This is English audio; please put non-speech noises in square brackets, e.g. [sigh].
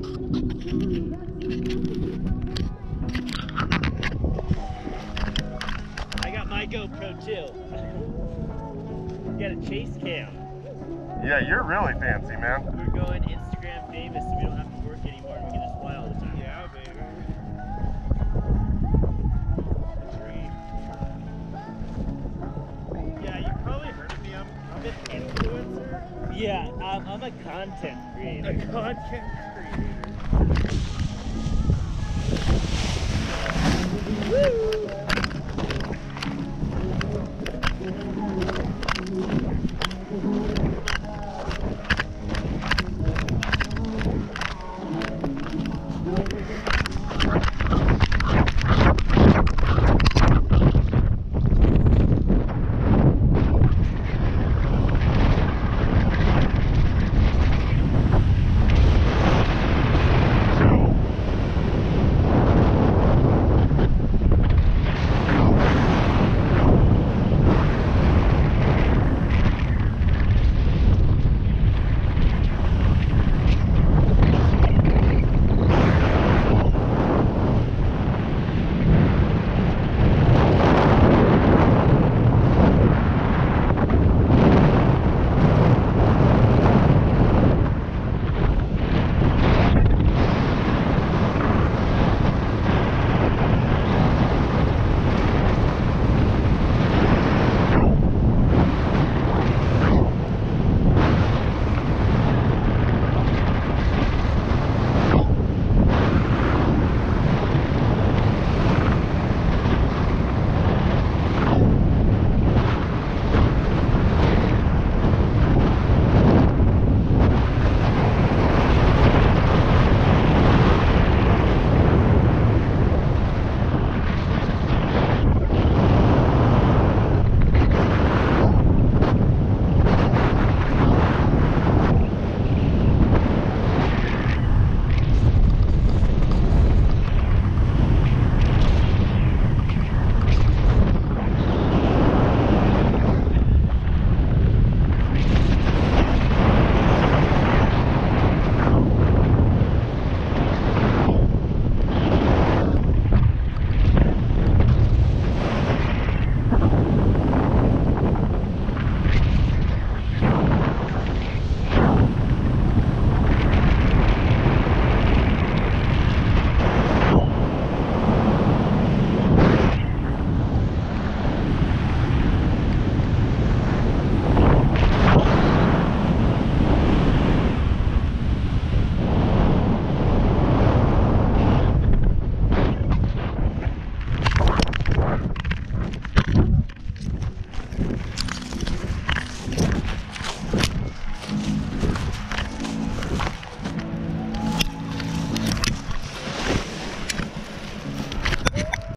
I got my GoPro too. [laughs] got a chase cam. Yeah, you're really fancy, man. We're going Instagram famous so we don't have to work anymore and we can just fly all the time. Yeah, baby. Yeah, you probably heard of me. I'm, I'm an influencer. Yeah, um, I'm a content creator. A content creator.